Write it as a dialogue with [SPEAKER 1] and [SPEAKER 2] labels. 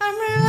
[SPEAKER 1] I'm really